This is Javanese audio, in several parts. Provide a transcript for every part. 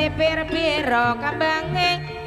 nakacipir biro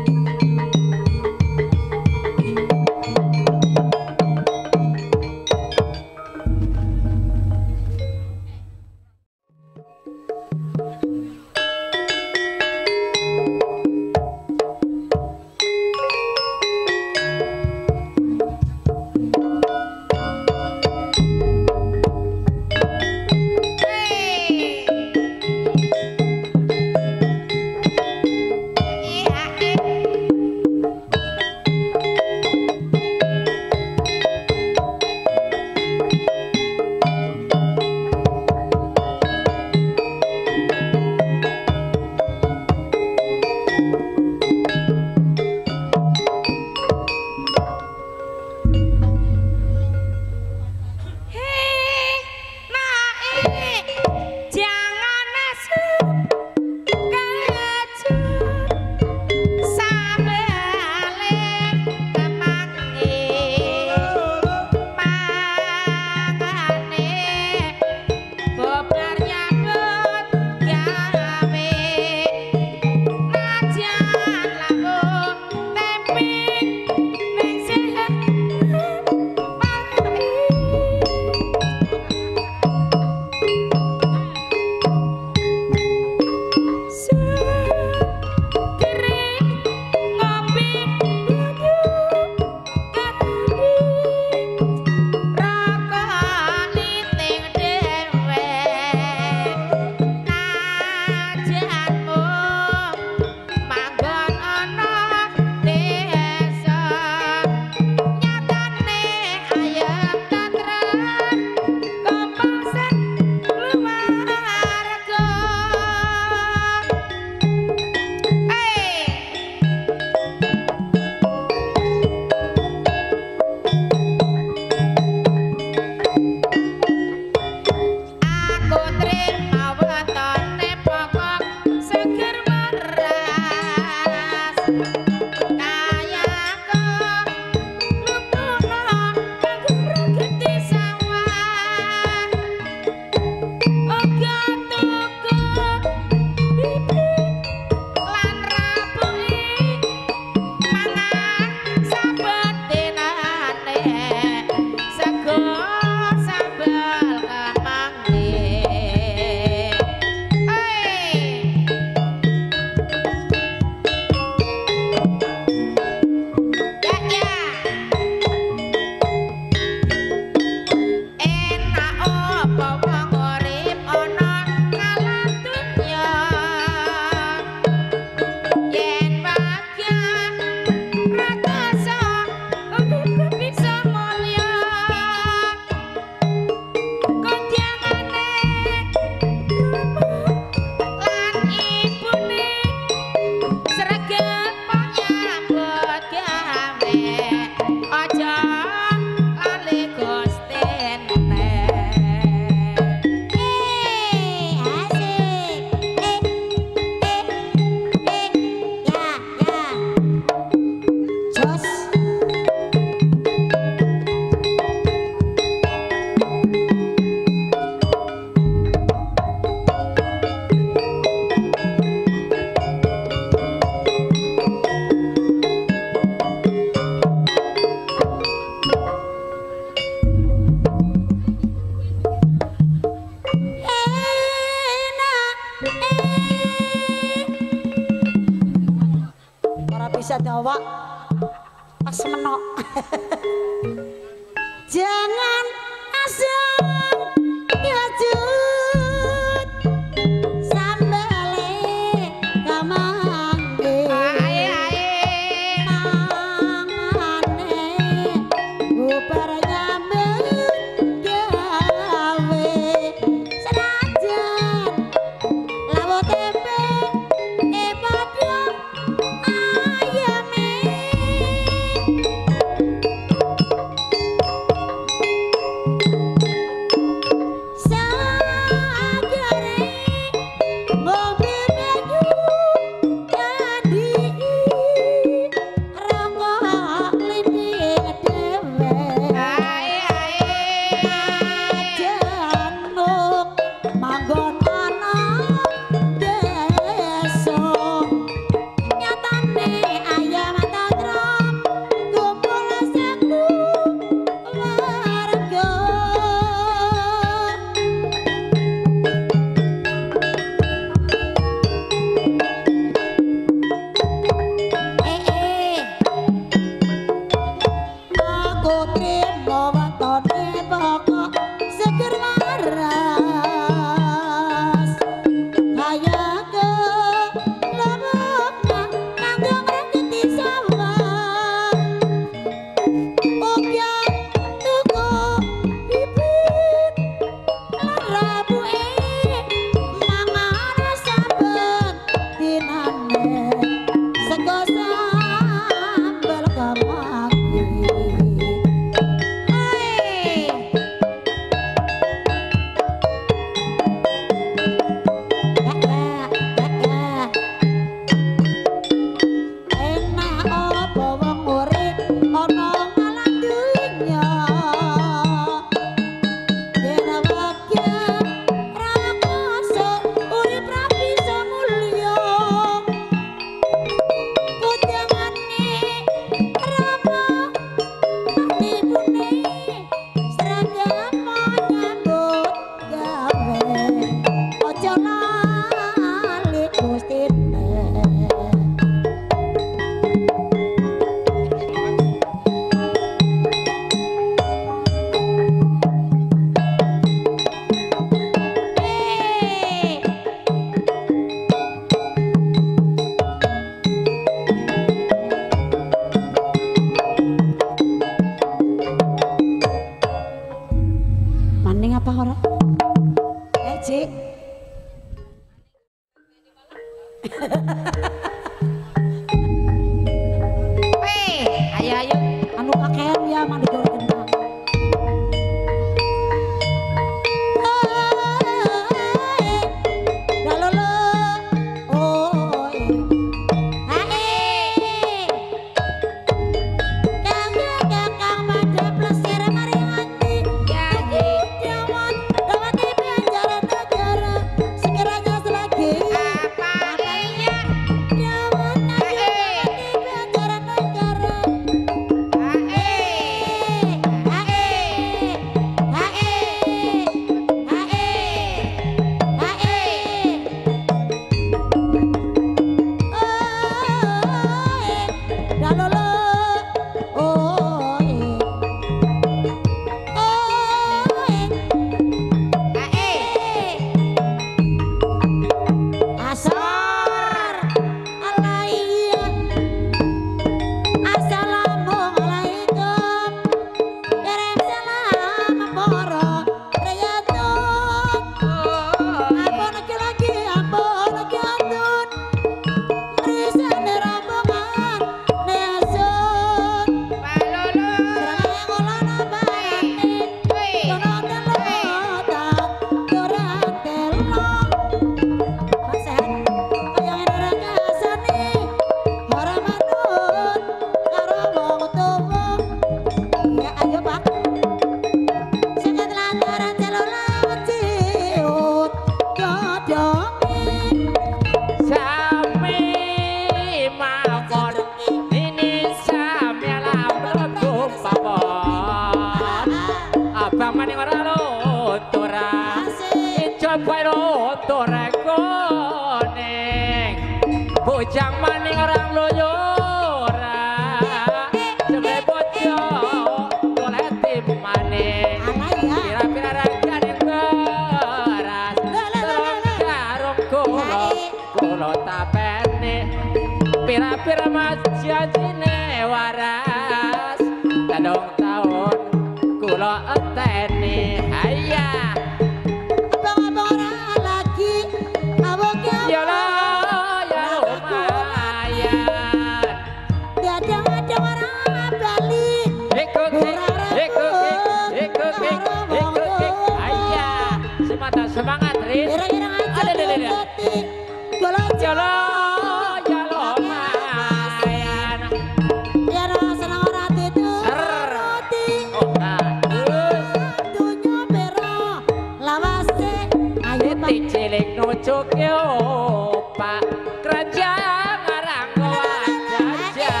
Pak Kerajaan ngarang kau aja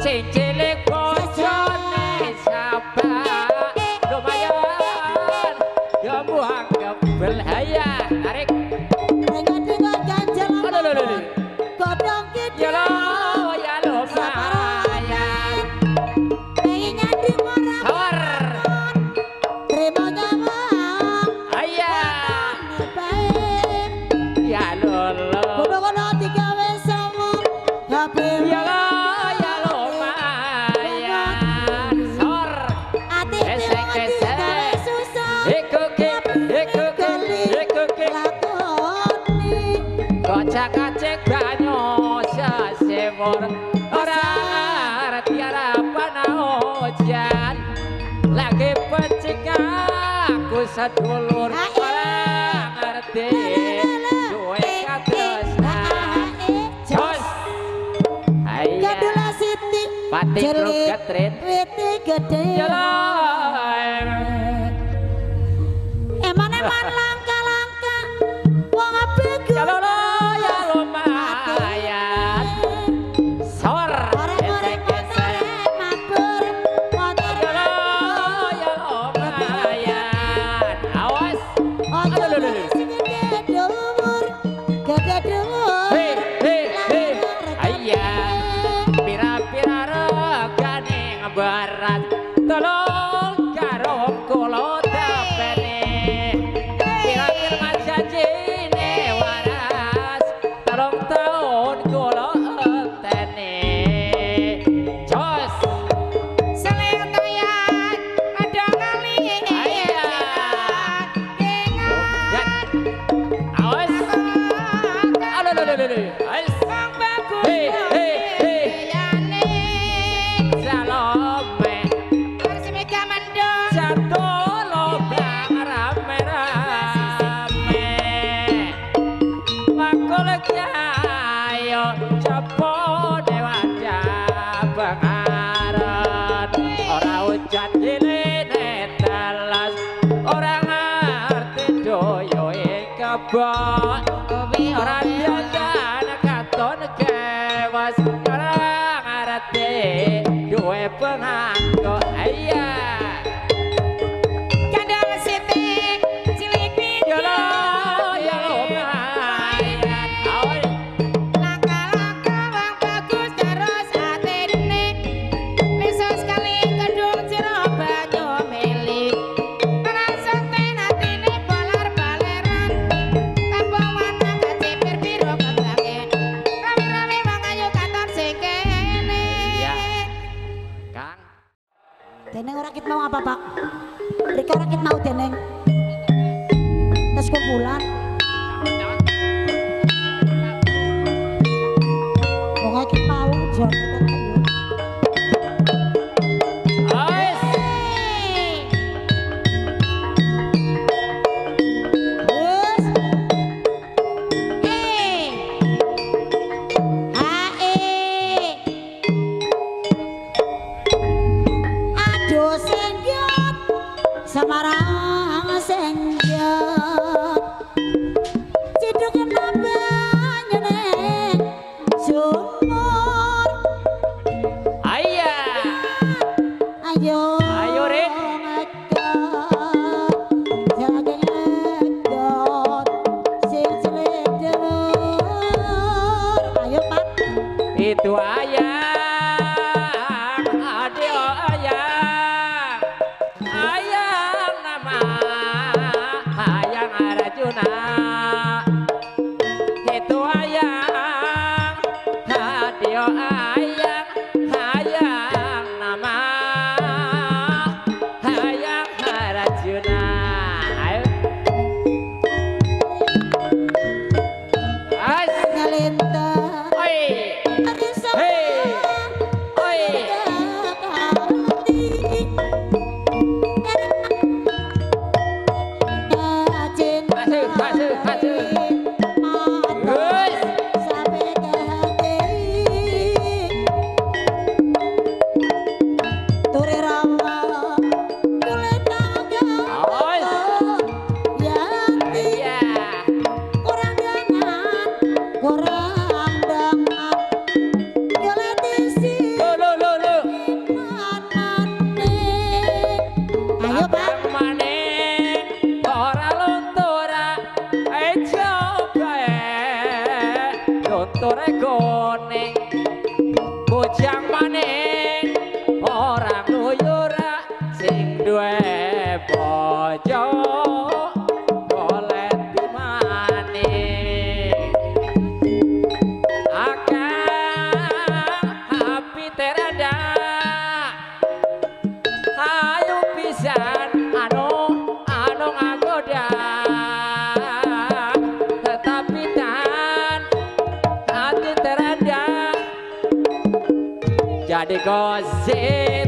Cincin sadulur para ngerti? Duwe eh, eh, katresna eh, jos. Ayo kula siti. Pati klub gatret witi gedhe emane manlang Yadigo Zee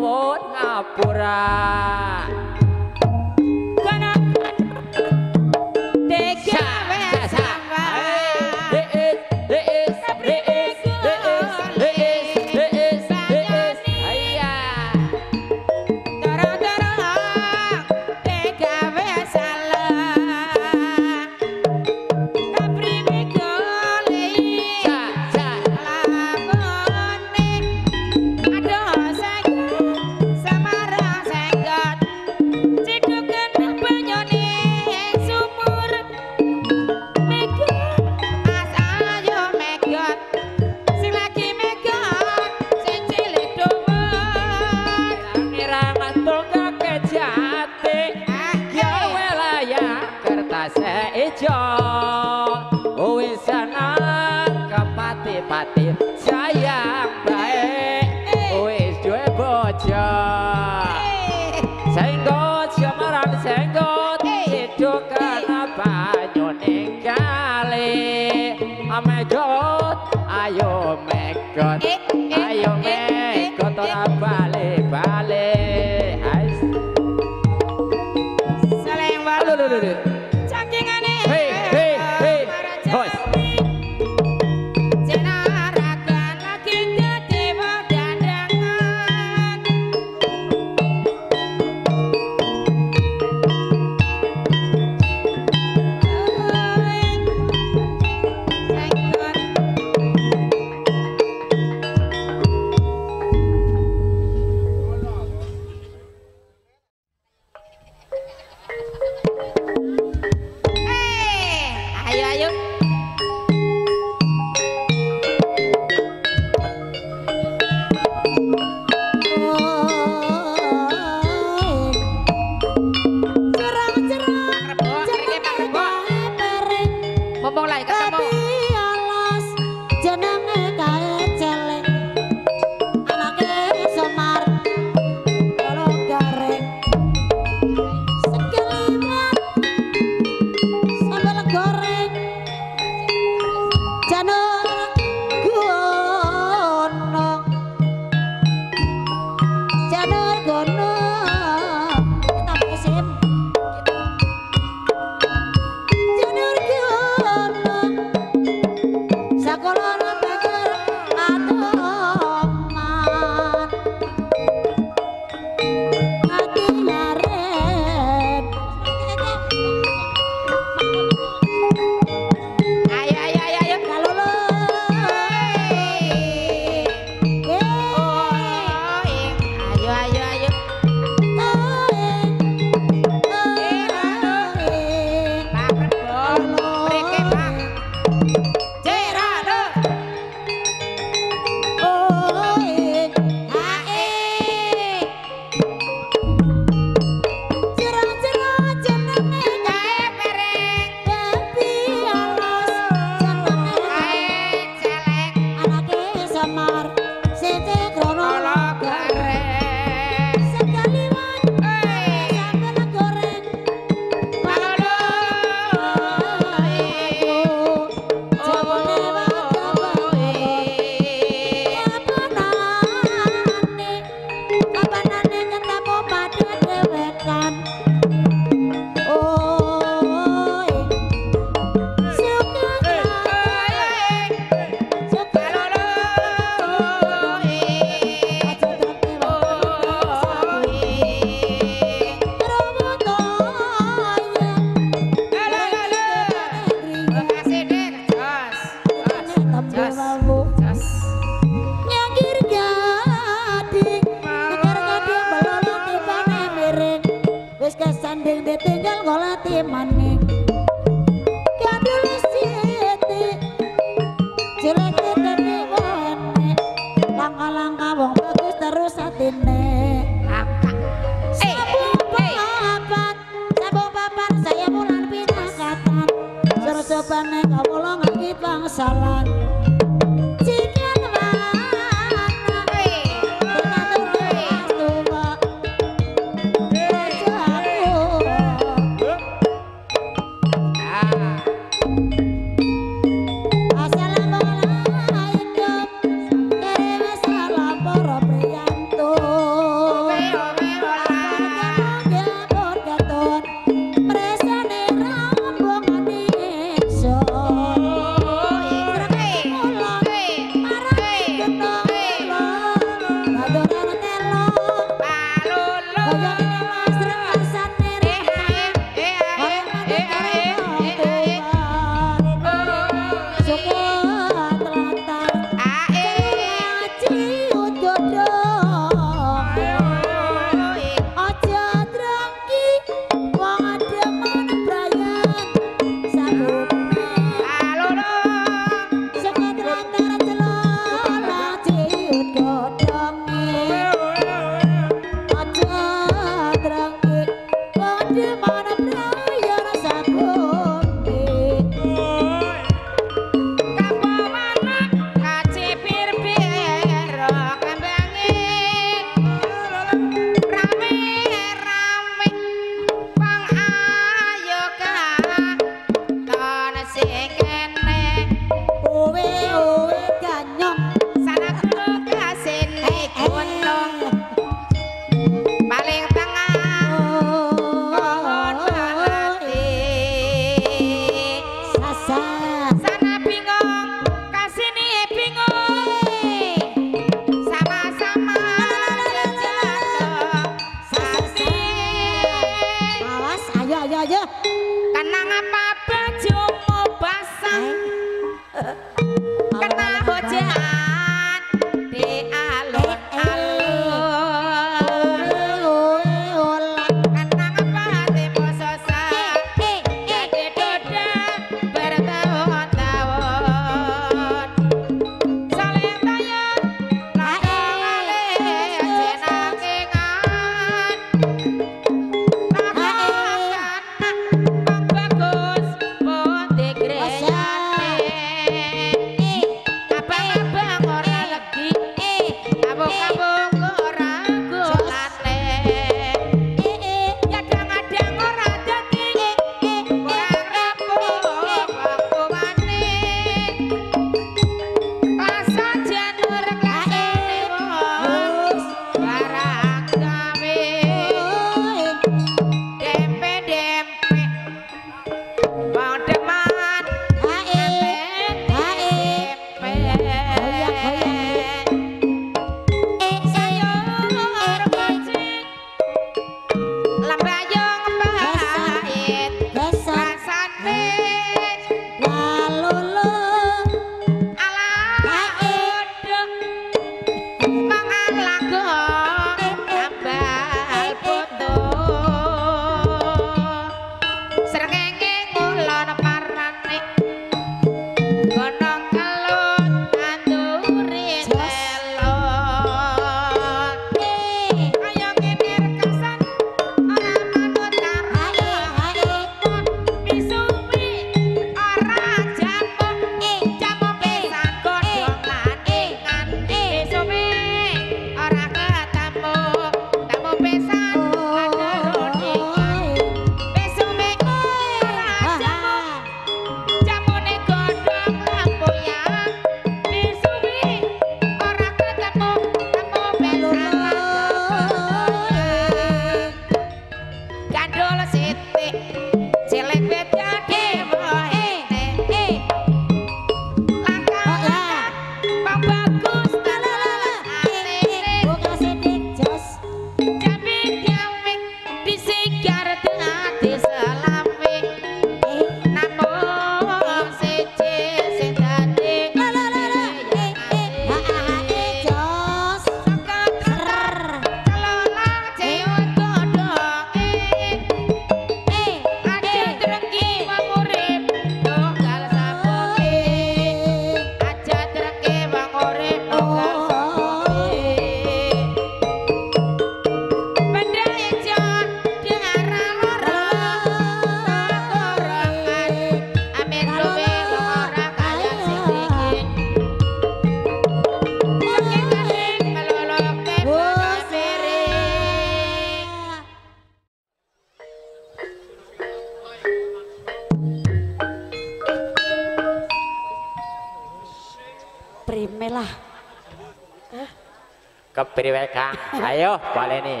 diri ayo balik nih.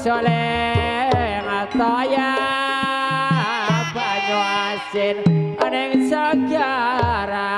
Asole ngatoya banyu asin aning segara